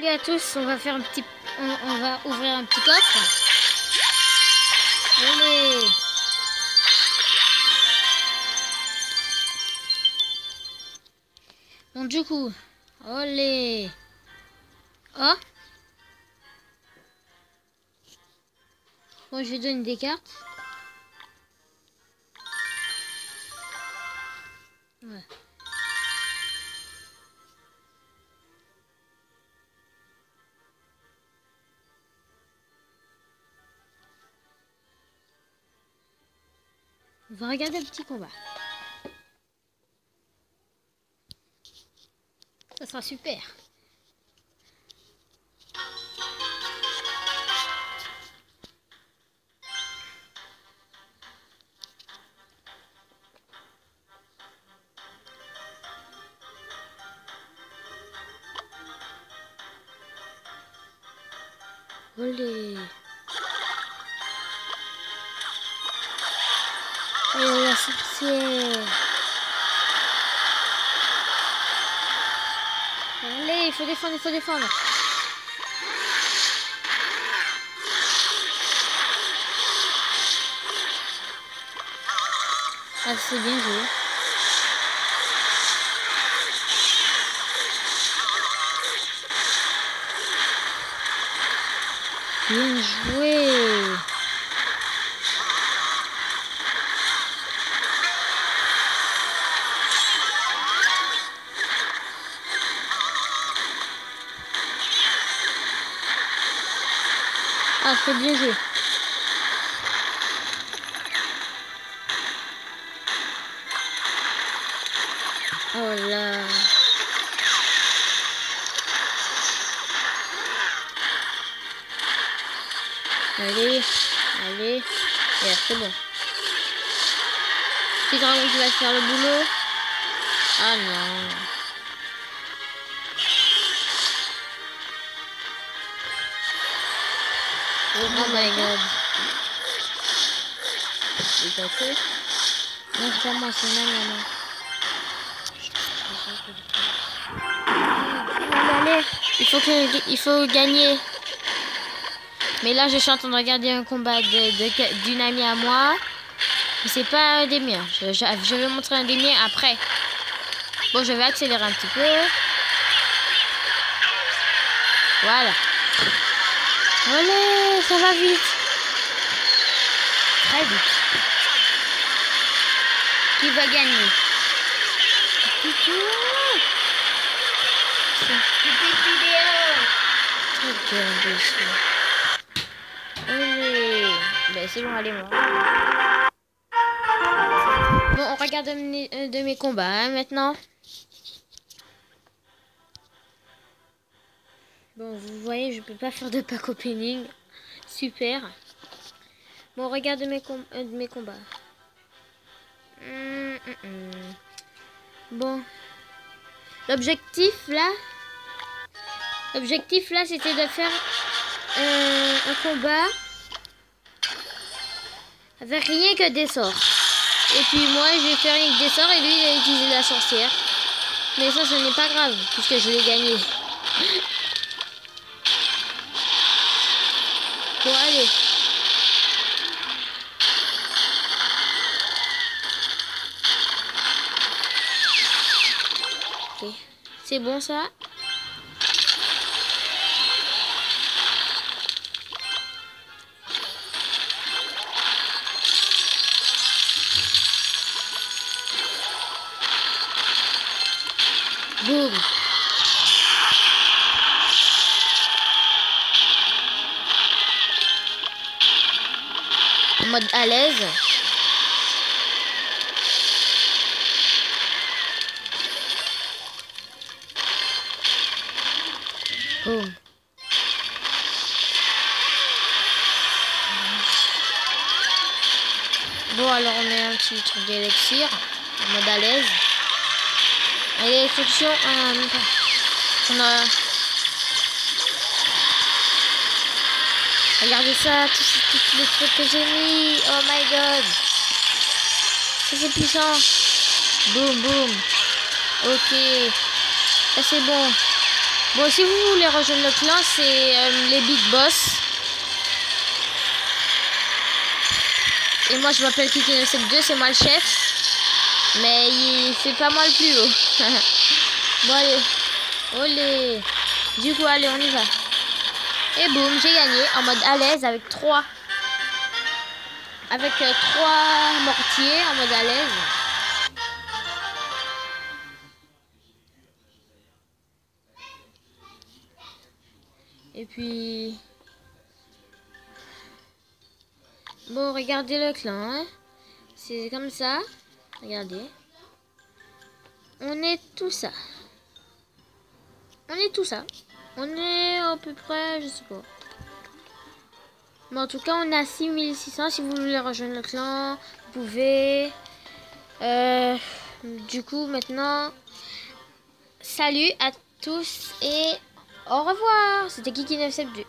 Salut à tous, on va faire un petit, on, va ouvrir un petit coffre. Allez. Bon du coup, olé. Oh. Bon, je vais donner des cartes. On va regarder un petit combat. Ça sera super. Sorcière. Allez, il faut défendre, il faut défendre. Ah, c'est bien joué. Bien joué. Ah, c'est bien joué. Oh là. Allez, allez. Ouais, c'est bon. C'est dragon qui va faire le boulot. Ah non. Oh my god. Il t'a Non, c'est moi, c'est ma maman. Il faut, que, il faut gagner. Mais là, je suis en train de regarder un combat d'une de, d'une amie à moi. Mais c'est pas un des miens. Je, je, je vais montrer un des miens après. Bon, je vais accélérer un petit peu. Voilà. Allez, ça va vite. Très vite. Qui va gagner? Allez. Ben, c'est bon, allez, moi. Bon, on regarde un de mes combats hein, maintenant. Bon, vous voyez, je peux pas faire de pack opening. Super. Bon, regarde mes, euh, mes combats. Hum, hum, hum. Bon. L'objectif, là... L'objectif, là, c'était de faire euh, un combat avec rien que des sorts. Et puis moi, j'ai fait rien que des sorts et lui, il a utilisé la sorcière. Mais ça, ce n'est pas grave, puisque je l'ai gagné. Allez. Ok. C'est bon, ça Boum mode à l'aise. Boum. Bon alors on met un petit truc d'élixir en mode à l'aise. Allez, fonction. Ah, même pas. On a. Regardez ça, tous les trucs que j'ai mis. Oh my god. Ça c'est puissant. Boum, boum. Ok. Ça c'est bon. Bon, si vous voulez rejoindre le clan, c'est euh, les Big Boss. Et moi, je m'appelle Kiki972, c'est moi le chef. Mais c'est pas moi le plus haut. bon, allez. Olé. Du coup, allez, on y va. Et boum, j'ai gagné en mode à l'aise avec 3. Avec 3 euh, mortiers en mode à l'aise. Et puis... Bon, regardez le clan. Hein. C'est comme ça. Regardez. On est tout ça. On est tout ça. On est à peu près, je sais pas. Mais en tout cas, on a 6600. Si vous voulez rejoindre le clan, vous pouvez. Euh, du coup, maintenant, salut à tous et au revoir. C'était Kiki972.